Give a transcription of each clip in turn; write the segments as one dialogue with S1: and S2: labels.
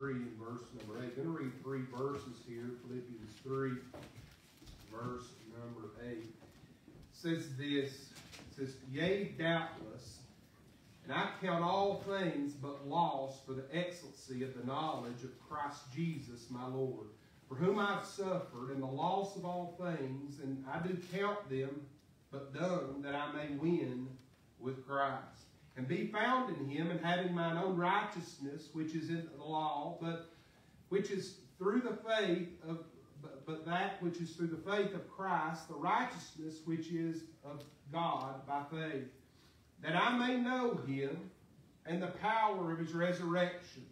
S1: 3 and verse number 8. I'm going to read three verses here Philippians 3, verse number 8. says this it says, Yea, doubtless, and I count all things but loss for the excellency of the knowledge of Christ Jesus my Lord, for whom I've suffered, and the loss of all things, and I do count them but done that I may win with Christ and be found in him, and having mine own righteousness, which is in the law, but which is through the faith of but, but that which is through the faith of Christ, the righteousness which is of God by faith, that I may know him and the power of his resurrection,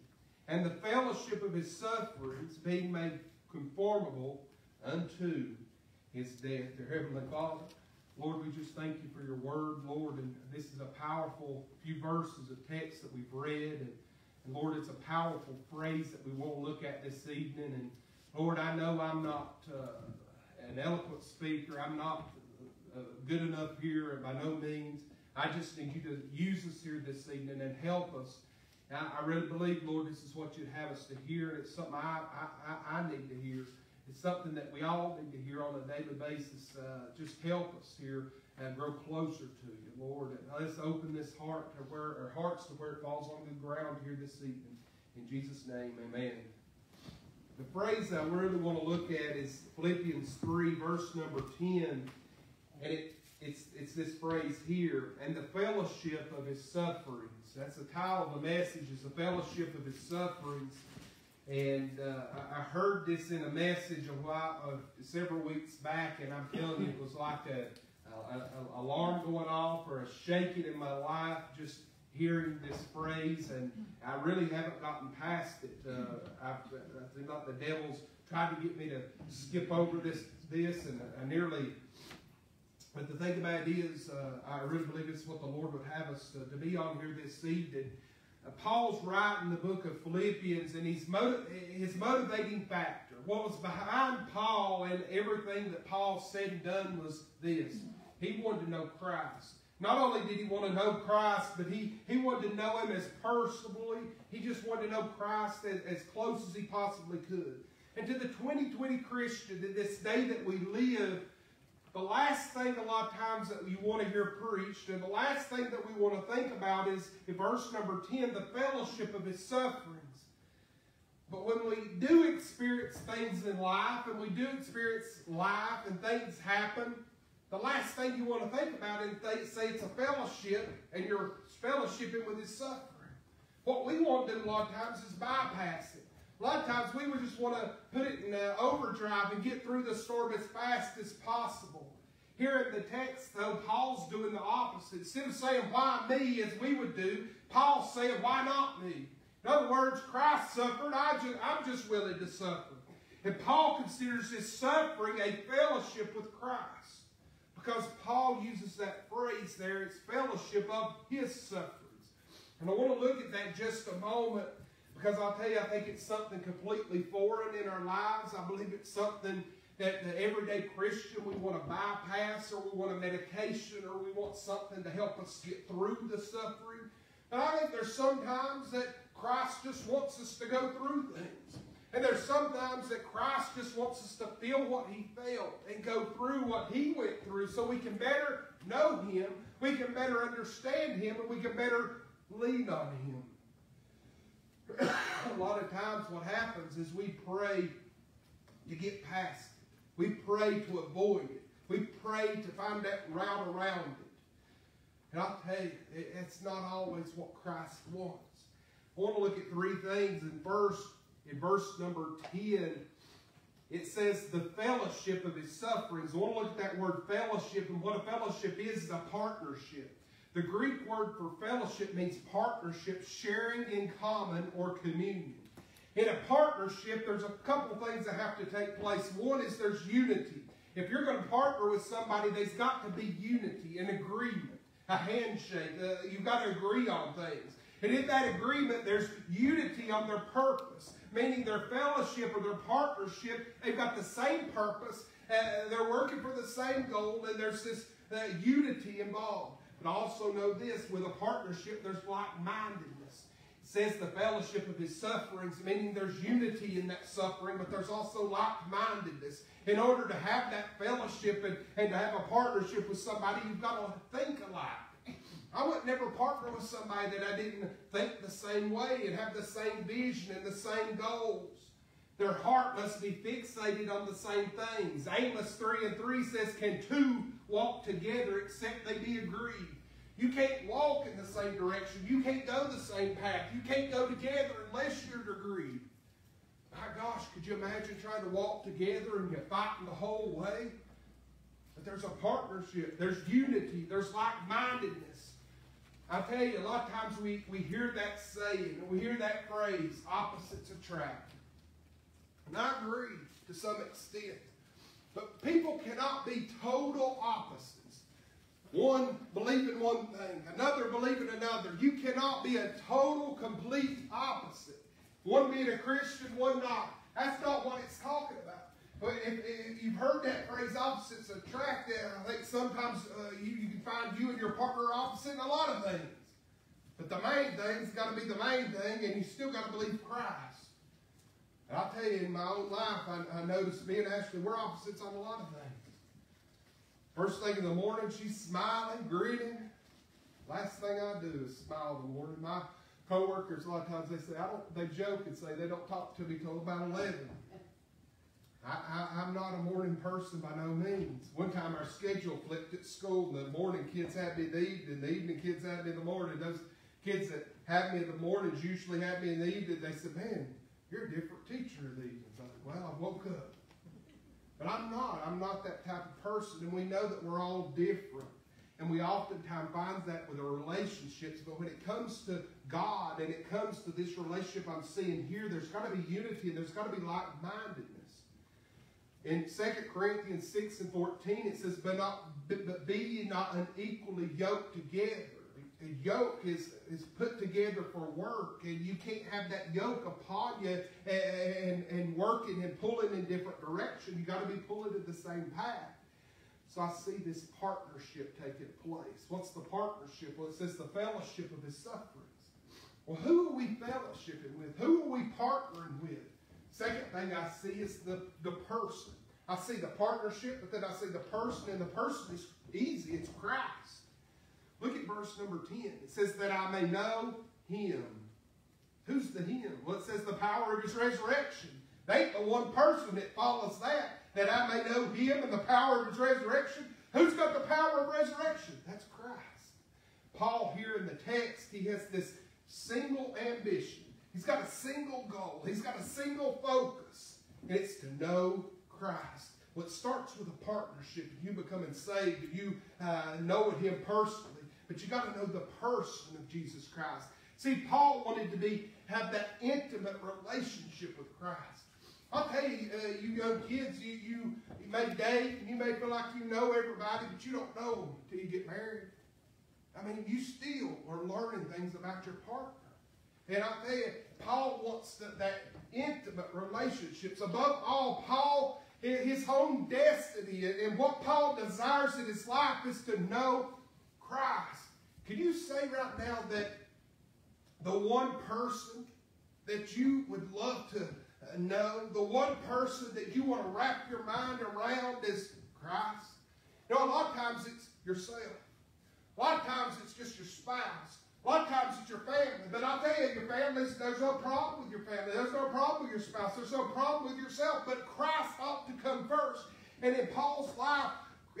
S1: and the fellowship of his sufferings, being made conformable unto his death. to Heavenly Father, Lord, we just thank you for your word, Lord. And this is a powerful few verses of text that we've read. And, and Lord, it's a powerful phrase that we want to look at this evening. And Lord, I know I'm not uh, an eloquent speaker. I'm not uh, good enough here by no means. I just need you to use us here this evening and help us. And I, I really believe, Lord, this is what you'd have us to hear. It's something I, I, I need to hear. It's something that we all need to hear on a daily basis. Uh, just help us here and grow closer to you, Lord. And let's open this heart to where our hearts to where it falls on the ground here this evening. In Jesus' name, amen. The phrase I really want to look at is Philippians 3, verse number 10. And it, it's, it's this phrase here, and the fellowship of his sufferings. That's the title of the message, is the fellowship of his sufferings. And uh, I heard this in a message a while, uh, several weeks back, and I'm telling you, it was like a, a, a, alarm going off or a shaking in my life just hearing this phrase. And I really haven't gotten past it. Uh, I, I think like the devil's tried to get me to skip over this, this, and I nearly. But the thing about it is, uh, I really believe it's what the Lord would have us to, to be on here this evening. Uh, Paul's writing the book of Philippians, and he's motiv- his motivating factor, what was behind Paul and everything that Paul said and done was this. He wanted to know Christ. Not only did he want to know Christ, but he, he wanted to know him as personally. He just wanted to know Christ as, as close as he possibly could. And to the 2020 Christian, to this day that we live, the last thing a lot of times that you want to hear preached, and the last thing that we want to think about is in verse number 10, the fellowship of his sufferings. But when we do experience things in life, and we do experience life and things happen, the last thing you want to think about and say it's a fellowship, and you're fellowshipping with his suffering. What we want to do a lot of times is bypass it. A lot of times we would just want to put it in uh, overdrive and get through the storm as fast as possible. Here in the text, though, Paul's doing the opposite. Instead of saying, why me, as we would do, Paul's saying, why not me? In other words, Christ suffered, I am just willing to suffer. And Paul considers his suffering a fellowship with Christ. Because Paul uses that phrase there, it's fellowship of his sufferings. And I want to look at that just a moment because I'll tell you, I think it's something completely foreign in our lives. I believe it's something that the everyday Christian, we want to bypass or we want a medication or we want something to help us get through the suffering. But I think there's sometimes that Christ just wants us to go through things. And there's sometimes that Christ just wants us to feel what he felt and go through what he went through so we can better know him, we can better understand him, and we can better lean on him a lot of times what happens is we pray to get past it. We pray to avoid it. We pray to find that route around it. And I'll tell you, it's not always what Christ wants. I want to look at three things. In verse, in verse number 10, it says the fellowship of his sufferings. I want to look at that word fellowship and what a fellowship is, is a partnership. The Greek word for fellowship means partnership, sharing in common, or communion. In a partnership, there's a couple things that have to take place. One is there's unity. If you're going to partner with somebody, there's got to be unity, an agreement, a handshake. Uh, you've got to agree on things. And in that agreement, there's unity on their purpose, meaning their fellowship or their partnership, they've got the same purpose, uh, they're working for the same goal, and there's this uh, unity involved. But also know this with a partnership, there's like mindedness. It says the fellowship of his sufferings, meaning there's unity in that suffering, but there's also like mindedness. In order to have that fellowship and, and to have a partnership with somebody, you've got to think alike. I would never partner with somebody that I didn't think the same way and have the same vision and the same goals. Their heart must be fixated on the same things. Amos 3 and 3 says, Can two walk together except they be agreed? You can't walk in the same direction. You can't go the same path. You can't go together unless you're agreed. My gosh, could you imagine trying to walk together and you're fighting the whole way? But there's a partnership, there's unity, there's like mindedness. I tell you, a lot of times we, we hear that saying, we hear that phrase, opposites attract. And I agree to some extent. But people cannot be total opposites. One believe in one thing, another believe in another. You cannot be a total, complete opposite. One being a Christian, one not. That's not what it's talking about. But if, if you've heard that phrase, opposites attract, Then I think sometimes uh, you, you can find you and your partner opposite in a lot of things. But the main thing's got to be the main thing, and you still got to believe Christ. And I tell you, in my own life, I, I noticed me and Ashley, we're opposites on a lot of things. First thing in the morning, she's smiling, greeting. Last thing I do is smile in the morning. My coworkers, a lot of times, they say, I don't, they joke and say they don't talk to me till about 11. I, am not a morning person by no means. One time our schedule flipped at school. and The morning kids had me in the evening. The evening kids had me in the morning. Those kids that had me in the mornings usually had me in the evening. They said, man, you're a different teacher of these. It's like, well, I woke up. But I'm not. I'm not that type of person. And we know that we're all different. And we oftentimes find that with our relationships. But when it comes to God and it comes to this relationship I'm seeing here, there's got to be unity and there's got to be like mindedness. In 2 Corinthians 6 and 14, it says, But, not, but be ye not unequally yoked together yoke is, is put together for work, and you can't have that yoke upon you and, and, and working and pulling in different direction. you got to be pulling in the same path. So I see this partnership taking place. What's the partnership? Well, it says the fellowship of his sufferings. Well, who are we fellowshipping with? Who are we partnering with? Second thing I see is the, the person. I see the partnership, but then I see the person, and the person is easy. It's Christ. Look at verse number 10. It says, That I may know him. Who's the him? Well, it says the power of his resurrection. They ain't the one person that follows that. That I may know him and the power of his resurrection. Who's got the power of resurrection? That's Christ. Paul here in the text, he has this single ambition. He's got a single goal. He's got a single focus. It's to know Christ. Well, starts with a partnership. You becoming saved, you uh, knowing him personally. But you got to know the person of Jesus Christ. See, Paul wanted to be have that intimate relationship with Christ. I'll tell you, uh, you young kids, you, you, you may date and you may feel like you know everybody, but you don't know them until you get married. I mean, you still are learning things about your partner. And I tell you, Paul wants the, that intimate relationships. Above all, Paul, his own destiny and what Paul desires in his life is to know Christ. Can you say right now that the one person that you would love to uh, know, the one person that you want to wrap your mind around is Christ? You know, a lot of times it's yourself. A lot of times it's just your spouse. A lot of times it's your family. But I tell you, your family, there's no problem with your family. There's no problem with your spouse. There's no problem with yourself. But Christ ought to come first. And in Paul's life,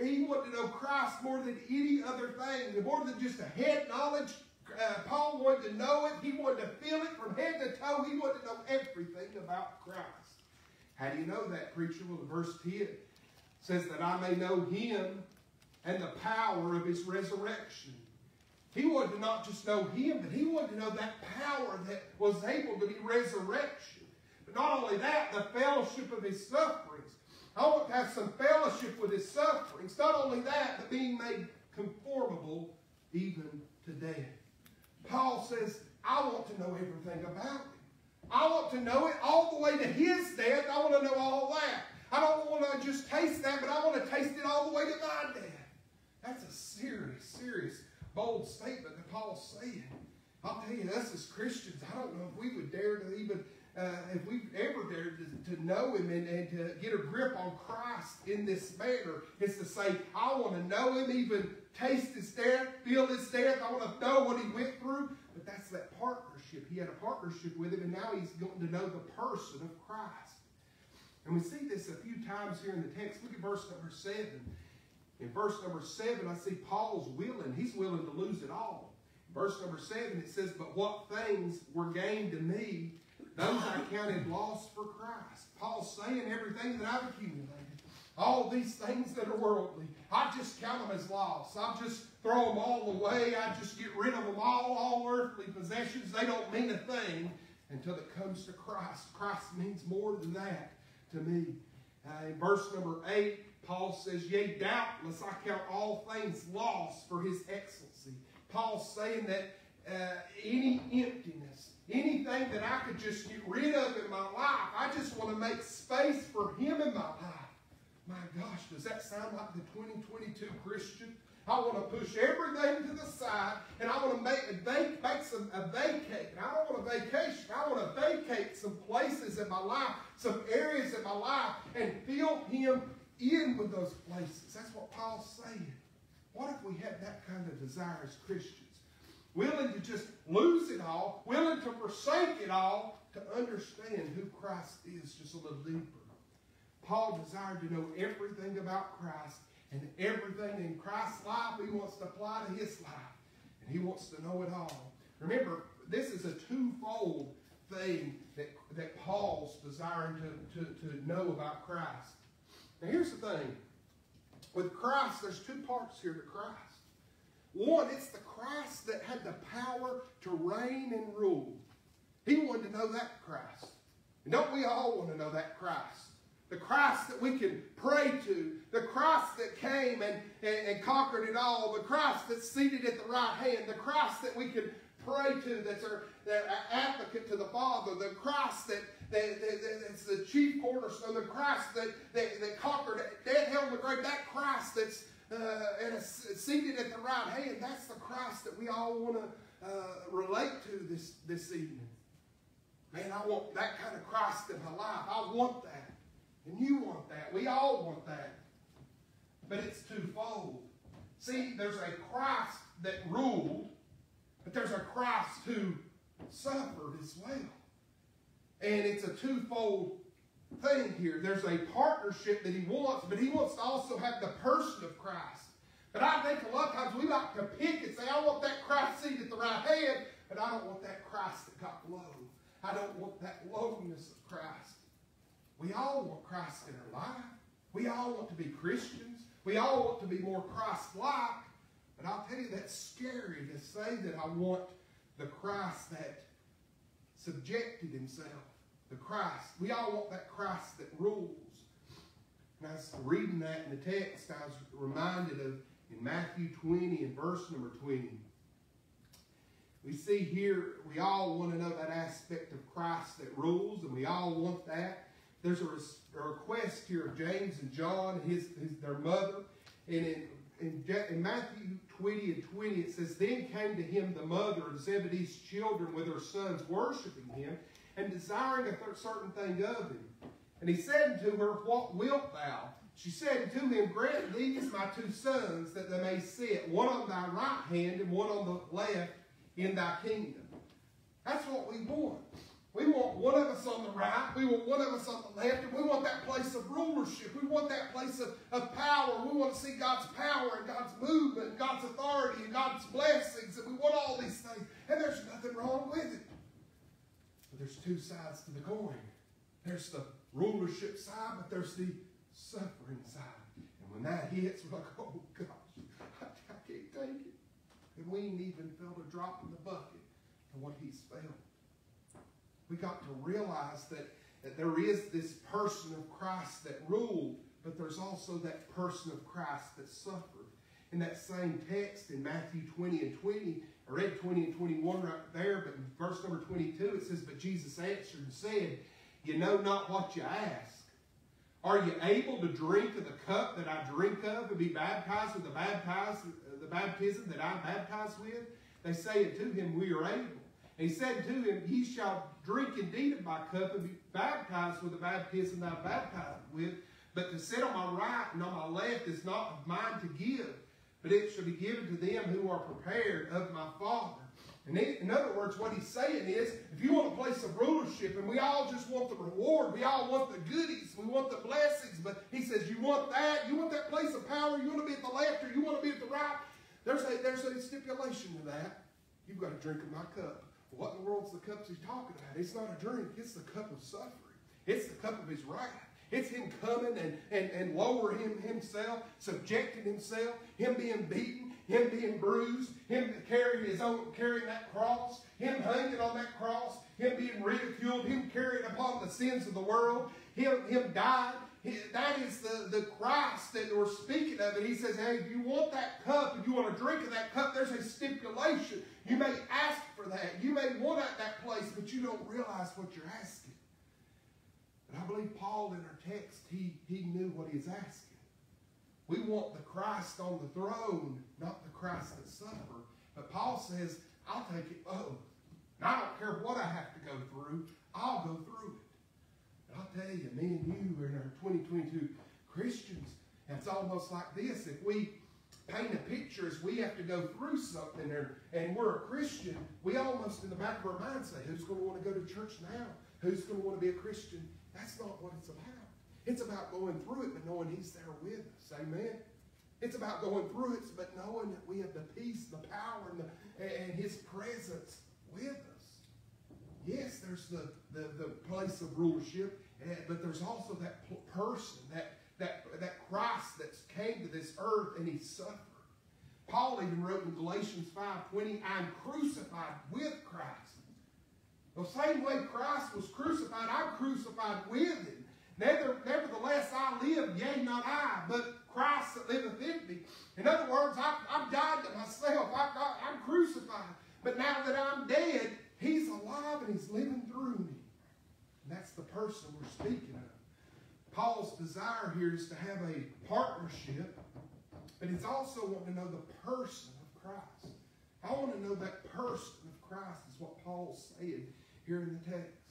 S1: he wanted to know Christ more than any other thing, more than just a head knowledge. Uh, Paul wanted to know it. He wanted to feel it from head to toe. He wanted to know everything about Christ. How do you know that, preacher? Well, verse 10 says that I may know him and the power of his resurrection. He wanted to not just know him, but he wanted to know that power that was able to be resurrection. But not only that, the fellowship of his sufferings. I want to have some fellowship with his sufferings. Not only that, but being made conformable even to death. Paul says, I want to know everything about him. I want to know it all the way to his death. I want to know all that. I don't want to just taste that, but I want to taste it all the way to my death. That's a serious, serious, bold statement that Paul's saying. I'll tell you, us as Christians, I don't know if we would dare to even uh, if we ever dare to, to know him and, and to get a grip on Christ in this manner, is to say, I want to know him, even taste his death, feel his death. I want to know what he went through. But that's that partnership. He had a partnership with him, and now he's going to know the person of Christ. And we see this a few times here in the text. Look at verse number 7. In verse number 7, I see Paul's willing. He's willing to lose it all. Verse number 7, it says, But what things were gained to me, those I counted lost for Christ. Paul's saying everything that I've accumulated, all these things that are worldly, I just count them as loss. I just throw them all away. I just get rid of them all, all earthly possessions. They don't mean a thing until it comes to Christ. Christ means more than that to me. Uh, in verse number 8, Paul says, Yea, doubtless I count all things lost for his excellency. Paul's saying that uh, any emptiness, anything that I could just get rid of in my life. I just want to make space for Him in my life. My gosh, does that sound like the 2022 Christian? I want to push everything to the side, and I want to make, make, make some, a vacate. And I don't want a vacation. I want to vacate some places in my life, some areas in my life, and fill Him in with those places. That's what Paul's saying. What if we had that kind of desire as Christians? willing to just lose it all, willing to forsake it all to understand who Christ is just a little deeper. Paul desired to know everything about Christ and everything in Christ's life he wants to apply to his life. And he wants to know it all. Remember, this is a twofold thing that, that Paul's desiring to, to, to know about Christ. Now here's the thing. With Christ, there's two parts here to Christ. One, it's the Christ that had the power to reign and rule. He wanted to know that Christ. And don't we all want to know that Christ? The Christ that we can pray to. The Christ that came and, and, and, conquered it all. The Christ that's seated at the right hand. The Christ that we can pray to that's our, that our uh, advocate to the Father. The Christ that, that, that, that's the chief cornerstone. The Christ that, that, that conquered death, hell, and the grave. That Christ that's, uh, a, seated at the right hand. That's the Christ that we all want to uh, relate to this, this evening. Man, I want that kind of Christ in my life. I want that. And you want that. We all want that. But it's twofold. See, there's a Christ that ruled, but there's a Christ who suffered as well. And it's a twofold thing here. There's a partnership that he wants, but he wants to also have the person of Christ. But I think a lot of times we like to pick and say, I want that Christ seat at the right hand, but I don't want that Christ that got low. I don't want that lowness of Christ. We all want Christ in our life. We all want to be Christians. We all want to be more Christ-like. But I'll tell you, that's scary to say that I want the Christ that subjected himself the Christ. We all want that Christ that rules. And I was reading that in the text, I was reminded of in Matthew 20 and verse number 20. We see here, we all want to know that aspect of Christ that rules, and we all want that. There's a, request here of James and John, his, his their mother. And in, in, in Matthew 20 and 20, it says, Then came to him the mother of Zebedee's children with her sons worshiping him and desiring a certain thing of him. And he said to her, What wilt thou? She said to him, Grant these my two sons, that they may sit, one on thy right hand and one on the left in thy kingdom. That's what we want. We want one of us on the right, we want one of us on the left, and we want that place of rulership. We want that place of, of power. We want to see God's power and God's movement, and God's authority and God's blessings, and we want all these things. And there's nothing wrong with it there's two sides to the coin. There's the rulership side, but there's the suffering side. And when that hits, we're like, oh gosh, I, I can't take it. And we ain't even felt a drop in the bucket to what he's felt. We got to realize that, that there is this person of Christ that ruled, but there's also that person of Christ that suffered. In that same text in Matthew 20 and 20, I read 20 and 21 right there, but in verse number 22 it says, But Jesus answered and said, You know not what you ask. Are you able to drink of the cup that I drink of and be baptized with the, baptized, the baptism that i baptize baptized with? They say unto him, We are able. And he said to him, Ye shall drink indeed of my cup and be baptized with the baptism that i baptize baptized with. But to sit on my right and on my left is not mine to give but it shall be given to them who are prepared of my Father. And in other words, what he's saying is, if you want a place of rulership, and we all just want the reward, we all want the goodies, we want the blessings, but he says, you want that, you want that place of power, you want to be at the left, or you want to be at the right. There's a, there's a stipulation to that. You've got to drink of my cup. What in the world's the cup he's talking about? It's not a drink, it's the cup of suffering. It's the cup of his wrath. It's him coming and, and, and lowering him himself, subjecting himself, him being beaten, him being bruised, him carrying his own carrying that cross, him hanging on that cross, him being ridiculed, him carrying upon the sins of the world, him, him dying. That is the, the Christ that we're speaking of. And he says, hey, if you want that cup, if you want to drink of that cup, there's a stipulation. You may ask for that. You may want at that place, but you don't realize what you're asking. I believe Paul in our text, he, he knew what he's asking. We want the Christ on the throne, not the Christ that suffered. But Paul says, I'll take it both. And I don't care what I have to go through, I'll go through it. And I'll tell you, me and you in our 2022 Christians, it's almost like this. If we paint a picture as we have to go through something or, and we're a Christian, we almost in the back of our mind say, who's going to want to go to church now? Who's going to want to be a Christian that's not what it's about. It's about going through it, but knowing He's there with us. Amen. It's about going through it, but knowing that we have the peace, the power, and, the, and His presence with us. Yes, there's the, the, the place of rulership, but there's also that person, that, that, that Christ that came to this earth and He suffered. Paul even wrote in Galatians 5.20, I'm crucified with Christ. The same way Christ was crucified, I'm crucified with him. Nevertheless, I live, yea, not I, but Christ that liveth in me. In other words, I, I've, died to myself. I, am crucified. But now that I'm dead, he's alive and he's living through me. And that's the person we're speaking of. Paul's desire here is to have a partnership, but he's also wanting to know the person of Christ. I want to know that person of Christ is what Paul's saying here in the text.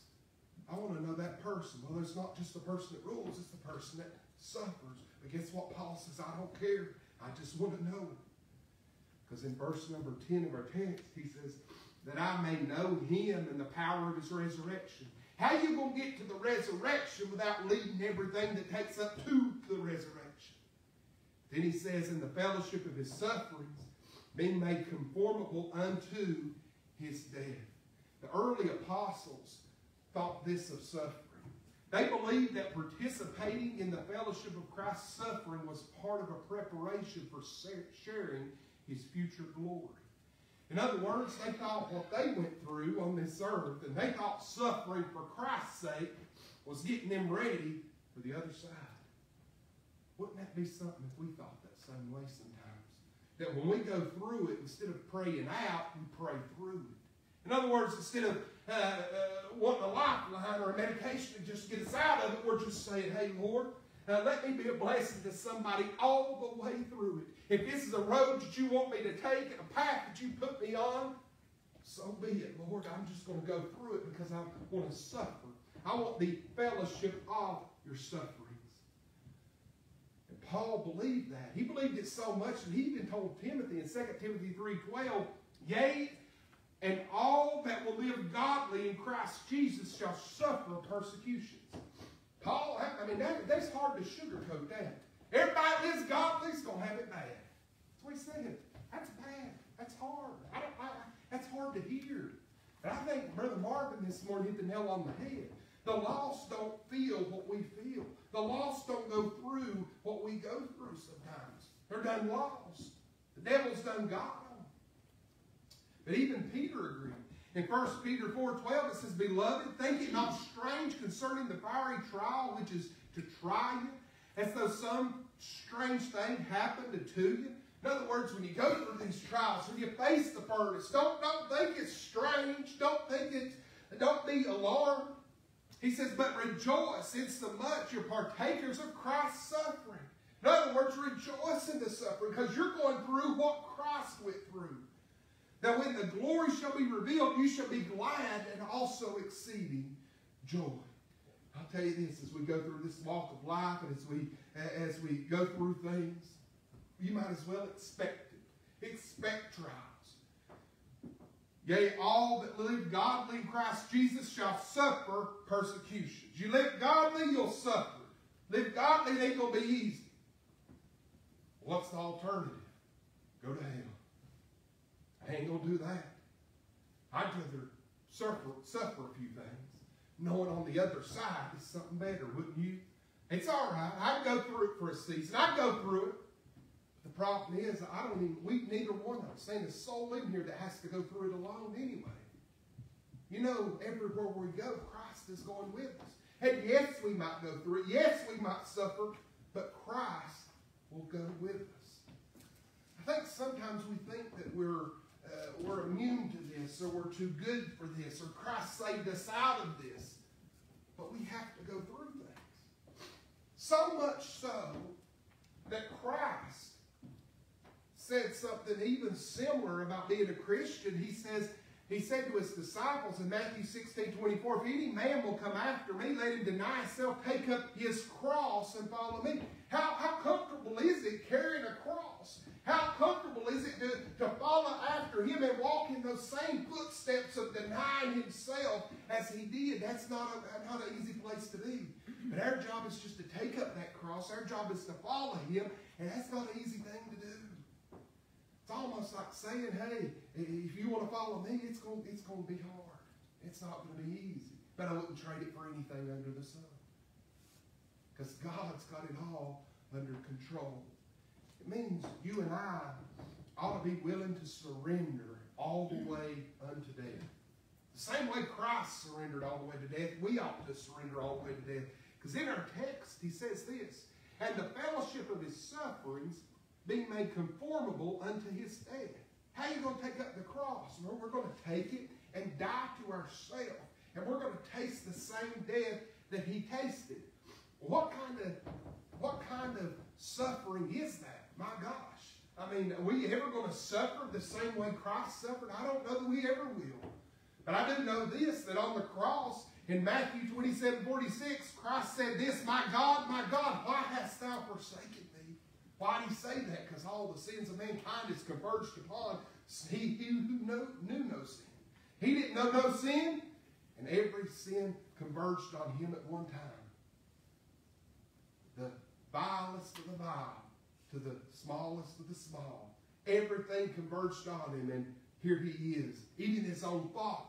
S1: I want to know that person. Well, it's not just the person that rules, it's the person that suffers. But guess what Paul says? I don't care. I just want to know him. Because in verse number 10 of our text, he says, that I may know him and the power of his resurrection. How you going to get to the resurrection without leading everything that takes up to the resurrection? Then he says, in the fellowship of his sufferings, being made conformable unto his death. The early apostles thought this of suffering. They believed that participating in the fellowship of Christ's suffering was part of a preparation for sharing his future glory. In other words, they thought what they went through on this earth, and they thought suffering for Christ's sake was getting them ready for the other side. Wouldn't that be something if we thought that same way sometimes? That when we go through it, instead of praying out, we pray through it. In other words, instead of uh, uh, wanting a lifeline or a medication to just get us out of it, we're just saying, hey, Lord, uh, let me be a blessing to somebody all the way through it. If this is a road that you want me to take and a path that you put me on, so be it, Lord. I'm just going to go through it because I want to suffer. I want the fellowship of your sufferings. And Paul believed that. He believed it so much that he even told Timothy in 2 Timothy 3.12, Yea, and all that will live godly in Christ Jesus shall suffer persecutions. Paul, I mean, that, that's hard to sugarcoat that. Everybody that is godly is going to have it bad. That's what he said. That's bad. That's hard. I don't, I, that's hard to hear. And I think Brother Marvin this morning hit the nail on the head. The lost don't feel what we feel. The lost don't go through what we go through sometimes. They're done lost. The devil's done God. But even Peter agreed. In 1 Peter 4 12, it says, Beloved, think it not strange concerning the fiery trial which is to try you, as though some strange thing happened to you. In other words, when you go through these trials, when you face the furnace, don't, don't think it's strange. Don't think it's, don't be alarmed. He says, but rejoice much you're partakers of Christ's suffering. In other words, rejoice in the suffering because you're going through what Christ went through that when the glory shall be revealed, you shall be glad and also exceeding joy. I'll tell you this, as we go through this walk of life and as we as we go through things, you might as well expect it. Expect trials. Yea, all that live godly in Christ Jesus shall suffer persecutions. You live godly, you'll suffer. Live godly, it ain't going to be easy. What's the alternative? Go to hell. I ain't going to do that. I'd rather suffer, suffer a few things, knowing on the other side is something better, wouldn't you? It's all right. I'd go through it for a season. I'd go through it. But the problem is, I don't even, we, neither one of us, ain't a soul in here that has to go through it alone anyway. You know, everywhere we go, Christ is going with us. And yes, we might go through it. Yes, we might suffer, but Christ will go with us. I think sometimes we think that we're uh, we're immune to this or we're too good for this or Christ saved us out of this. But we have to go through things. So much so that Christ said something even similar about being a Christian. He says, he said to his disciples in Matthew 16, 24, if any man will come after me, let him deny himself, take up his cross, and follow me. How, how comfortable is it carrying a cross? How comfortable is it to, to follow after him and walk in those same footsteps of denying himself as he did? That's not, a, not an easy place to be. But our job is just to take up that cross. Our job is to follow him, and that's not an easy thing to do. It's almost like saying, hey, if you want to follow me, it's going, it's going to be hard. It's not going to be easy. But I wouldn't trade it for anything under the sun. Because God's got it all under control. It means you and I ought to be willing to surrender all the way unto death. The same way Christ surrendered all the way to death, we ought to surrender all the way to death. Because in our text, he says this, and the fellowship of his sufferings being made conformable unto his death. How are you going to take up the cross? we're going to take it and die to ourselves. And we're going to taste the same death that he tasted. What kind of what kind of suffering is that? My gosh. I mean, are we ever going to suffer the same way Christ suffered? I don't know that we ever will. But I do know this, that on the cross, in Matthew 27, 46, Christ said this, My God, my God, why hast thou forsaken why did he say that? Because all the sins of mankind is converged upon he who knew, knew no sin. He didn't know no sin, and every sin converged on him at one time. The vilest of the vile to the smallest of the small. Everything converged on him, and here he is. Even his own father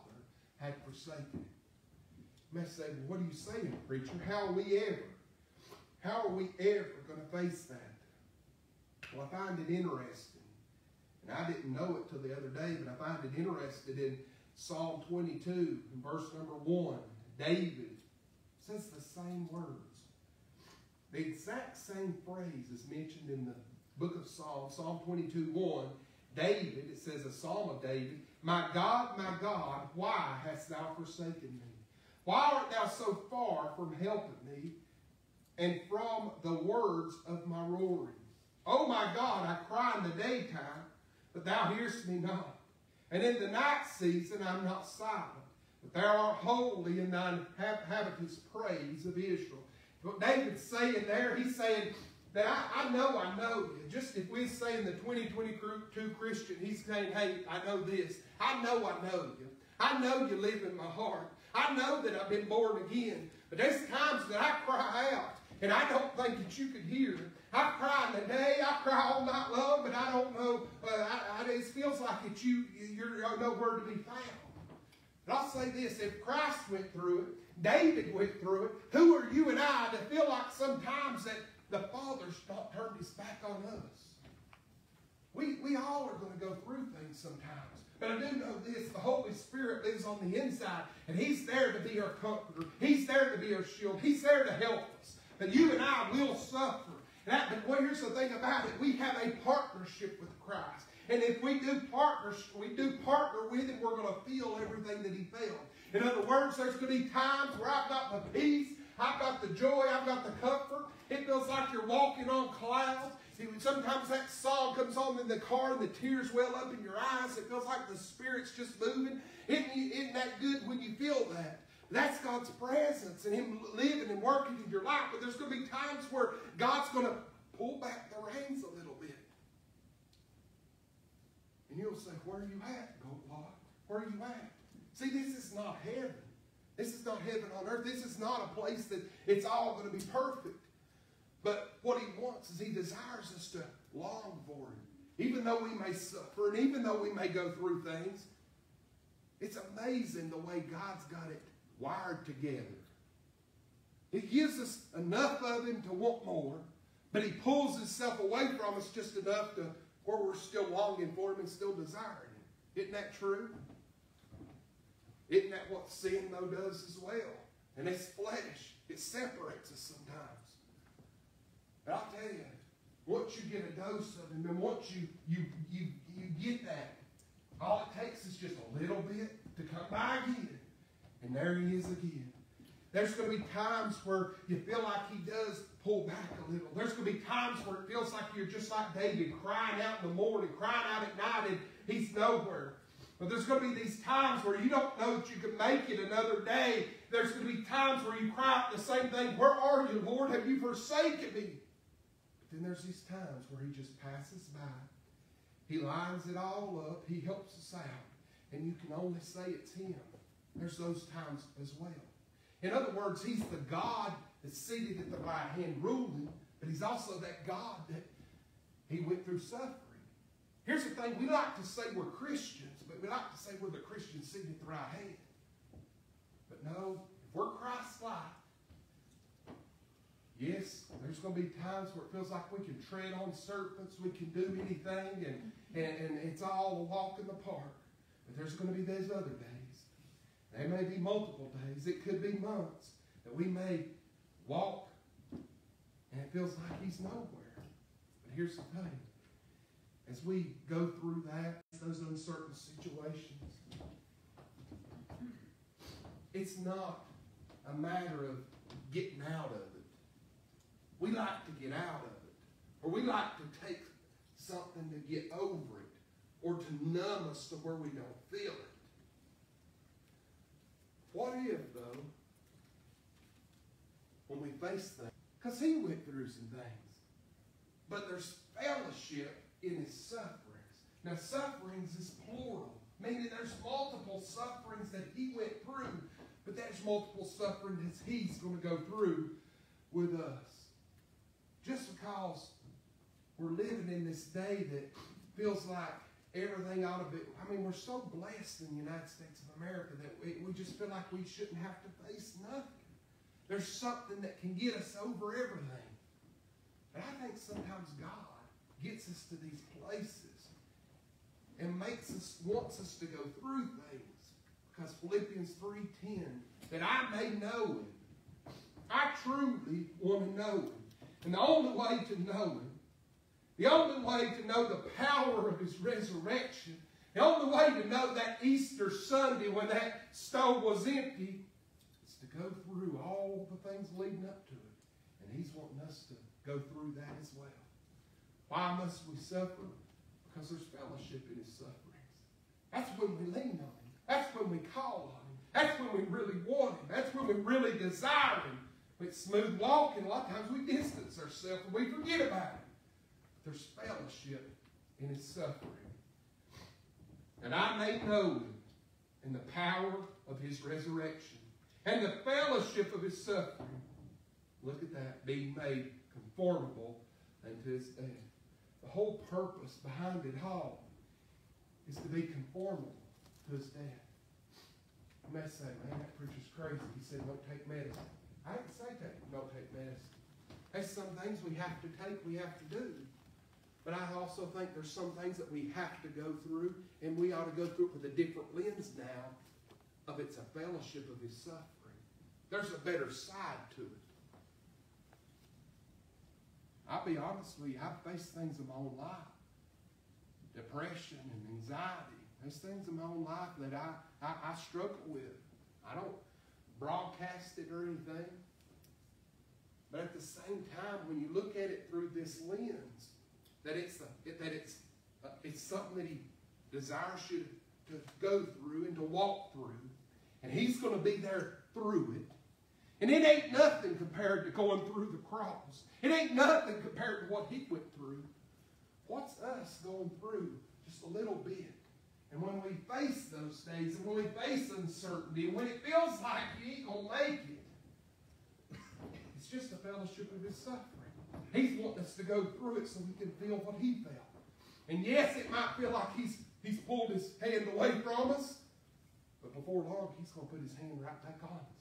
S1: had forsaken him. You may say, well, what are you saying, preacher? How are we ever? How are we ever going to face that? Well, I find it interesting, and I didn't know it till the other day, but I find it interesting in Psalm 22, in verse number 1. David says the same words. The exact same phrase is mentioned in the book of Psalm, Psalm 22, 1. David, it says a psalm of David, My God, my God, why hast thou forsaken me? Why art thou so far from helping me and from the words of my roaring? Oh my God, I cry in the daytime, but thou hearest me not. And in the night season I'm not silent. But thou art holy, and thine inhabitants praise of Israel. What David's saying there, he's saying that I, I know I know you. Just if we're saying the 2022 Christian, he's saying, hey, I know this. I know I know you. I know you live in my heart. I know that I've been born again. But there's times that I cry out, and I don't think that you could hear i cry the today. I cry all night long, but I don't know. Uh, I, I, it feels like that you, you're nowhere to be found. But I'll say this, if Christ went through it, David went through it, who are you and I to feel like sometimes that the Father's not turned his back on us? We, we all are going to go through things sometimes. But I do know this, the Holy Spirit lives on the inside, and He's there to be our comforter. He's there to be our shield. He's there to help us. But you and I will suffer. That, but well, here's the thing about it. We have a partnership with Christ. And if we do partner, we do partner with him, we're going to feel everything that he felt. In other words, there's going to be times where I've got the peace, I've got the joy, I've got the comfort. It feels like you're walking on clouds. Sometimes that song comes on in the car and the tears well up in your eyes. It feels like the Spirit's just moving. Isn't, you, isn't that good when you feel that? That's God's presence and Him living and working in your life. But there's going to be times where God's going to pull back the reins a little bit. And you'll say, Where are you at, Go Where are you at? See, this is not heaven. This is not heaven on earth. This is not a place that it's all going to be perfect. But what he wants is he desires us to long for him. Even though we may suffer and even though we may go through things, it's amazing the way God's got it wired together. He gives us enough of him to want more, but he pulls himself away from us just enough to where we're still longing for him and still desiring him. Isn't that true? Isn't that what sin, though, does as well? And it's flesh. It separates us sometimes. But I'll tell you, once you get a dose of him, and once you, you, you, you get that, all it takes is just a little bit to come by again. And there he is again. There's going to be times where you feel like he does pull back a little. There's going to be times where it feels like you're just like David, crying out in the morning, crying out at night, and he's nowhere. But there's going to be these times where you don't know that you can make it another day. There's going to be times where you cry out the same thing, Where are you, Lord? Have you forsaken me? But then there's these times where he just passes by. He lines it all up, he helps us out, and you can only say it's him there's those times as well. In other words, he's the God that's seated at the right hand ruling, but he's also that God that he went through suffering. Here's the thing, we like to say we're Christians, but we like to say we're the Christian seated at the right hand. But no, if we're Christ-like, yes, there's going to be times where it feels like we can tread on serpents, we can do anything, and, and, and it's all a walk in the park. But there's going to be those other days they may be multiple days, it could be months that we may walk and it feels like he's nowhere. But here's the thing as we go through that, those uncertain situations, it's not a matter of getting out of it. We like to get out of it, or we like to take something to get over it, or to numb us to where we don't feel it. What if, though, when we face things? Because he went through some things. But there's fellowship in his sufferings. Now, sufferings is plural, meaning there's multiple sufferings that he went through, but there's multiple sufferings that he's going to go through with us. Just because we're living in this day that feels like everything ought to be. I mean, we're so blessed in the United States of America that we, we just feel like we shouldn't have to face nothing. There's something that can get us over everything. But I think sometimes God gets us to these places and makes us wants us to go through things because Philippians 3:10 that I may know him. I truly want to know him. And the only way to know him the only way to know the power of his resurrection, the only way to know that Easter Sunday when that stove was empty, is to go through all the things leading up to it. And he's wanting us to go through that as well. Why must we suffer? Because there's fellowship in his sufferings. That's when we lean on him. That's when we call on him. That's when we really want him. That's when we really desire him. With smooth walking, a lot of times we distance ourselves and we forget about him. There's fellowship in his suffering. and I may know him in the power of his resurrection and the fellowship of his suffering. Look at that, being made conformable unto his death. The whole purpose behind it all is to be conformable to his death. You may say, man, that preacher's crazy. He said, don't take medicine. I didn't say take Don't take medicine. There's some things we have to take, we have to do. But I also think there's some things that we have to go through, and we ought to go through it with a different lens now of it's a fellowship of his suffering. There's a better side to it. I'll be honest with you, I've faced things in my own life. Depression and anxiety. There's things in my own life that I, I, I struggle with. I don't broadcast it or anything. But at the same time, when you look at it through this lens, that it's that it's uh, it's something that he desires you to, to go through and to walk through, and he's going to be there through it. And it ain't nothing compared to going through the cross. It ain't nothing compared to what he went through. What's us going through just a little bit? And when we face those things, and when we face uncertainty, and when it feels like you ain't going to make it, it's just a fellowship of his suffering. He's wanting us to go through it so we can feel what he felt. And yes, it might feel like he's, he's pulled his hand away from us, but before long, he's going to put his hand right back on us.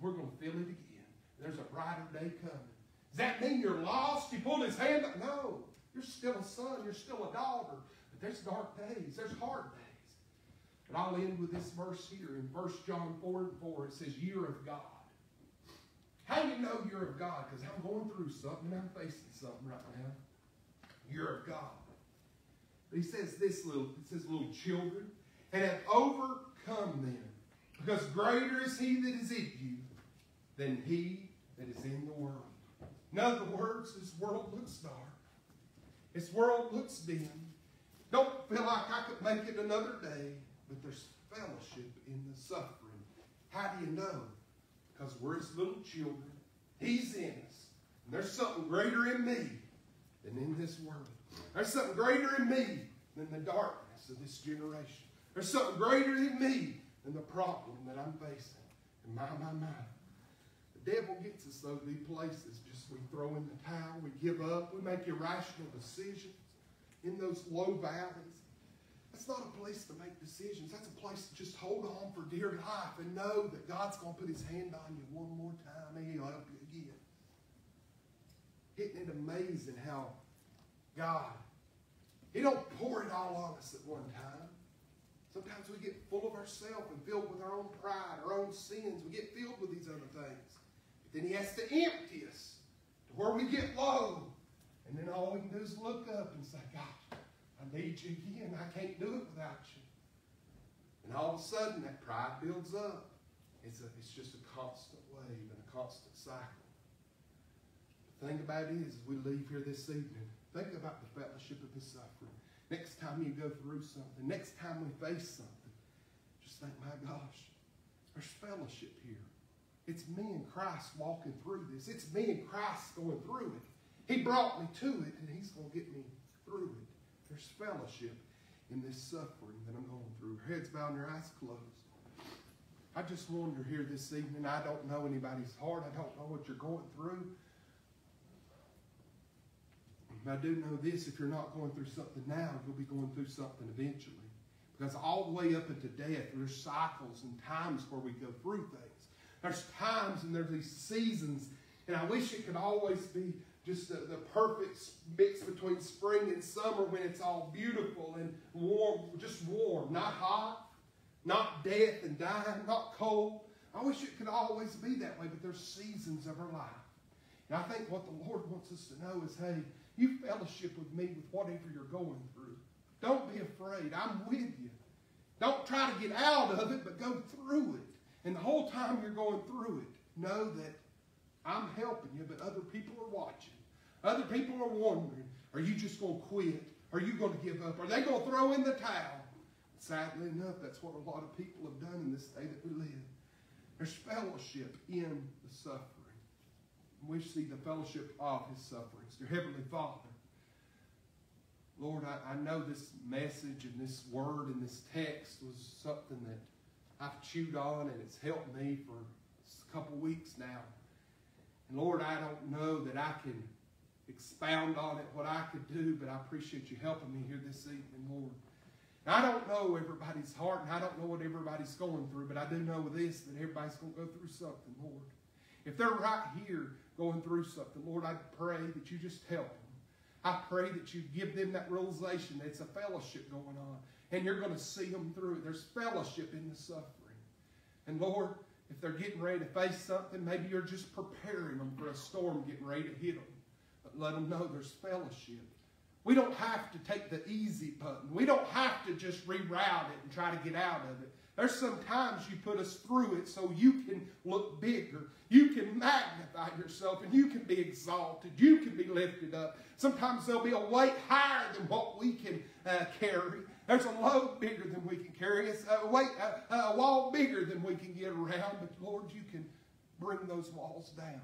S1: We're going to feel it again. There's a brighter day coming. Does that mean you're lost? You pulled his hand? No. You're still a son. You're still a daughter. But there's dark days. There's hard days. But I'll end with this verse here in 1 John 4 and 4. It says, Year of God. How do you know you're of God? Because I'm going through something. I'm facing something right now. You're of God. But he says this little, it says little children, and have overcome them. Because greater is he that is in you than he that is in the world. In other words, this world looks dark. This world looks dim. Don't feel like I could make it another day, but there's fellowship in the suffering. How do you know? because we're his little children. He's in us. And there's something greater in me than in this world. There's something greater in me than the darkness of this generation. There's something greater in me than the problem that I'm facing. And my, my, my. The devil gets us those these places. Just we throw in the towel, we give up, we make irrational decisions in those low valleys. That's not a place to make decisions. That's a place to just hold on for dear life and know that God's going to put his hand on you one more time and he'll help you again. Isn't it amazing how God, he don't pour it all on us at one time. Sometimes we get full of ourselves and filled with our own pride, our own sins. We get filled with these other things. But then he has to empty us to where we get low. And then all we can do is look up and say, God, I need you again. I can't do it without you. And all of a sudden, that pride builds up. It's, a, it's just a constant wave and a constant cycle. The thing about it is, as we leave here this evening, think about the fellowship of his suffering. Next time you go through something, next time we face something, just think, my gosh, there's fellowship here. It's me and Christ walking through this. It's me and Christ going through it. He brought me to it, and he's going to get me through it. There's fellowship in this suffering that I'm going through. Heads bowed and your eyes closed. I just wonder here this evening. I don't know anybody's heart. I don't know what you're going through. I do know this if you're not going through something now, you'll be going through something eventually. Because all the way up into death, there's cycles and times where we go through things. There's times and there's these seasons. And I wish it could always be just the, the perfect mix between spring and summer when it's all beautiful and warm, just warm, not hot, not death and dying, not cold. I wish it could always be that way, but there's seasons of our life. And I think what the Lord wants us to know is, hey, you fellowship with me with whatever you're going through. Don't be afraid. I'm with you. Don't try to get out of it, but go through it. And the whole time you're going through it, know that I'm helping you, but other people other people are wondering, are you just going to quit? Are you going to give up? Are they going to throw in the towel? Sadly enough, that's what a lot of people have done in this day that we live. There's fellowship in the suffering. We see the fellowship of his sufferings. Your Heavenly Father, Lord, I, I know this message and this word and this text was something that I've chewed on and it's helped me for a couple weeks now. And Lord, I don't know that I can expound on it what I could do, but I appreciate you helping me here this evening, Lord. And I don't know everybody's heart, and I don't know what everybody's going through, but I do know this that everybody's going to go through something, Lord. If they're right here going through something, Lord, I pray that you just help them. I pray that you give them that realization that it's a fellowship going on, and you're going to see them through it. There's fellowship in the suffering. And Lord, if they're getting ready to face something, maybe you're just preparing them for a storm getting ready to hit them let them know there's fellowship. We don't have to take the easy button. We don't have to just reroute it and try to get out of it. There's sometimes you put us through it so you can look bigger. You can magnify yourself and you can be exalted. You can be lifted up. Sometimes there'll be a weight higher than what we can uh, carry. There's a load bigger than we can carry. It's a, weight, a, a wall bigger than we can get around. But Lord, you can bring those walls down.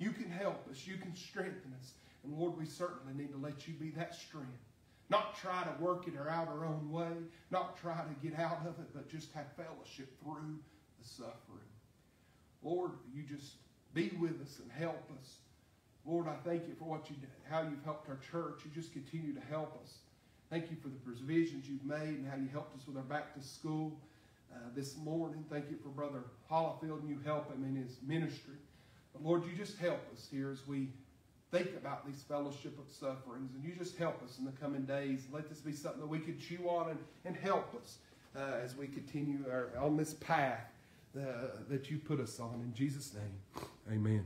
S1: You can help us. You can strengthen us. And Lord, we certainly need to let you be that strength. Not try to work it out our own way, not try to get out of it, but just have fellowship through the suffering. Lord, you just be with us and help us. Lord, I thank you for what you did, how you've helped our church. You just continue to help us. Thank you for the provisions you've made and how you helped us with our back to school uh, this morning. Thank you for Brother Hollifield and you help him in his ministry. But Lord, you just help us here as we think about these fellowship of sufferings. And you just help us in the coming days. Let this be something that we could chew on and, and help us uh, as we continue our, on this path uh, that you put us on. In Jesus' name, amen.